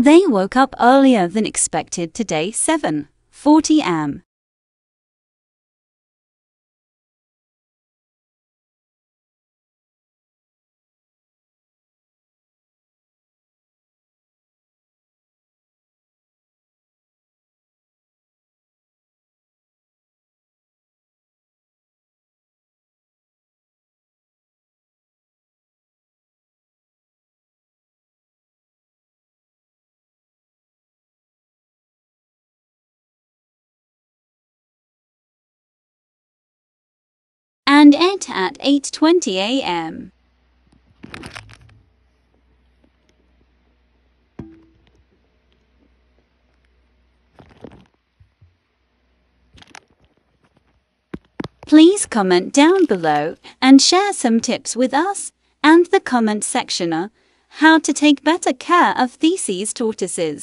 They woke up earlier than expected today 7:40 am. And ate at 8:20 a.m. Please comment down below and share some tips with us and the comment section how to take better care of Theses tortoises.